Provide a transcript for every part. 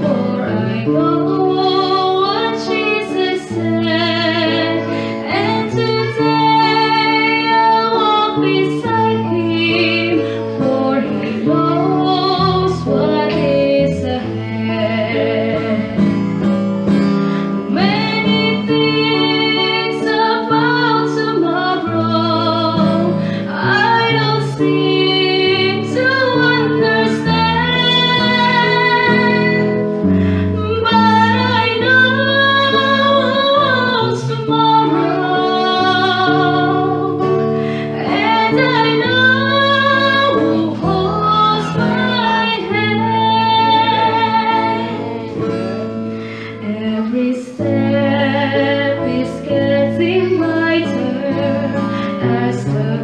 for, I know.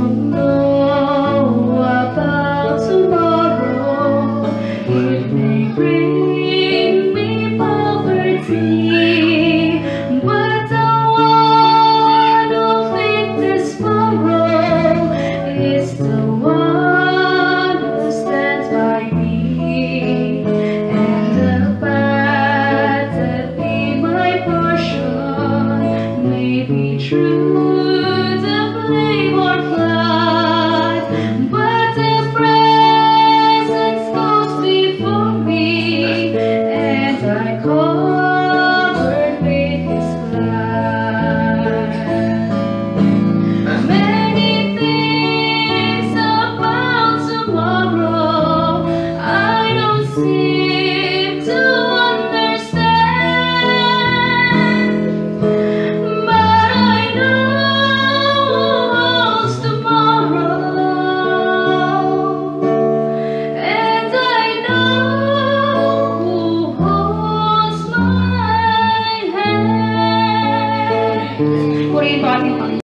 don't know I call